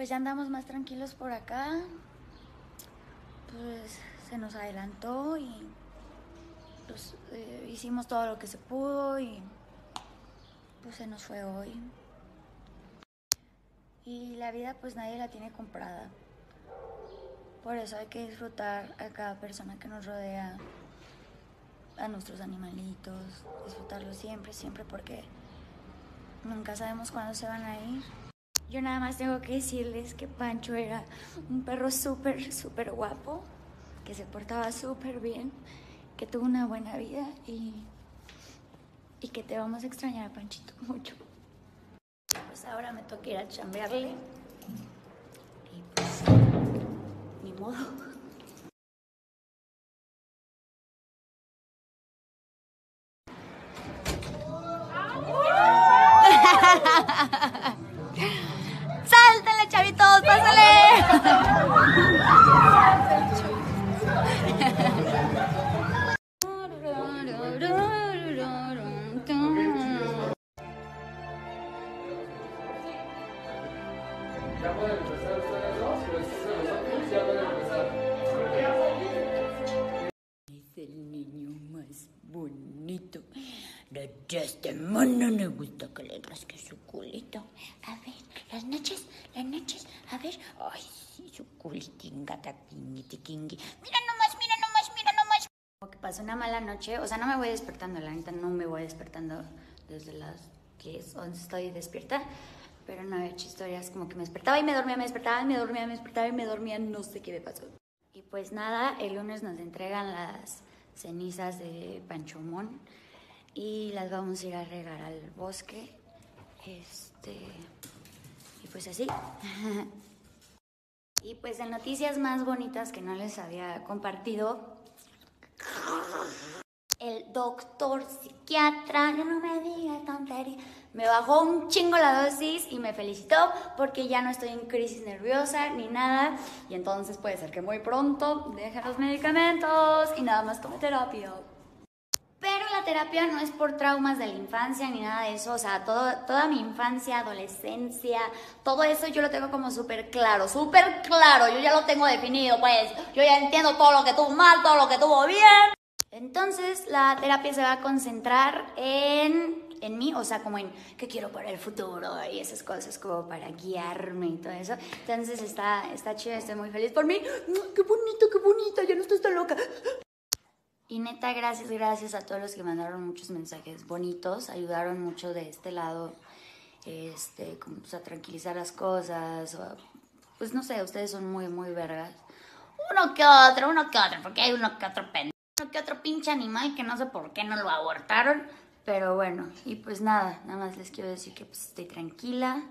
pues ya andamos más tranquilos por acá. Pues se nos adelantó y pues eh, hicimos todo lo que se pudo y pues se nos fue hoy. Y la vida pues nadie la tiene comprada. Por eso hay que disfrutar a cada persona que nos rodea, a nuestros animalitos, disfrutarlos siempre, siempre porque nunca sabemos cuándo se van a ir. Yo nada más tengo que decirles que Pancho era un perro súper, súper guapo, que se portaba súper bien, que tuvo una buena vida y, y que te vamos a extrañar, Panchito, mucho. Pues ahora me toca ir a chambearle y pues ni modo. Es el niño más bonito de este mundo. Me gusta que le rasque su culito. A ver, las noches, las noches. A ver. Ay, sí, su culitinga, taquingui, tiquingui. Mira nomás, mira nomás, mira nomás. Como que pasé una mala noche, o sea, no me voy despertando, la neta no me voy despertando desde las 10, 11 estoy despierta, pero no había hecho historias, como que me despertaba y me dormía, me despertaba y me dormía, me despertaba y me dormía, no sé qué me pasó. Y pues nada, el lunes nos entregan las cenizas de Panchomón y las vamos a ir a regar al bosque, este, y pues así. Y pues en noticias más bonitas que no les había compartido, el doctor psiquiatra, ya no me diga tontería, me bajó un chingo la dosis y me felicitó porque ya no estoy en crisis nerviosa ni nada. Y entonces puede ser que muy pronto deje los medicamentos y nada más tome terapia. Pero la terapia no es por traumas de la infancia ni nada de eso. O sea, todo, toda mi infancia, adolescencia, todo eso yo lo tengo como súper claro, súper claro. Yo ya lo tengo definido, pues. Yo ya entiendo todo lo que tuvo mal, todo lo que tuvo bien. Entonces, la terapia se va a concentrar en, en mí, o sea, como en qué quiero para el futuro y esas cosas, como para guiarme y todo eso. Entonces, está, está chido, estoy muy feliz por mí. ¡Qué bonito, qué bonita! Ya no estoy tan loca. Y neta, gracias, gracias a todos los que mandaron muchos mensajes bonitos, ayudaron mucho de este lado, este, como pues, a tranquilizar las cosas, pues no sé, ustedes son muy, muy vergas. Uno que otro, uno que otro, porque hay uno que otro pendejo, que otro pinche animal que no sé por qué no lo abortaron, pero bueno, y pues nada, nada más les quiero decir que pues estoy tranquila.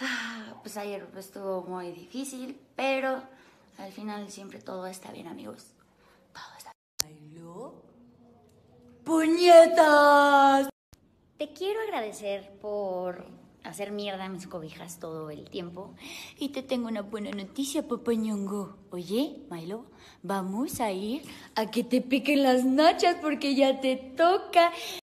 Ah, Pues ayer estuvo muy difícil, pero al final siempre todo está bien, amigos. Todo está ¡Puñetas! Te quiero agradecer por hacer mierda mis cobijas todo el tiempo. Y te tengo una buena noticia, papañongo. Oye, Milo, vamos a ir a que te piquen las nachas porque ya te toca.